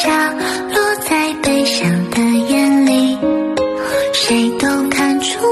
下落在悲伤的眼里谁都看出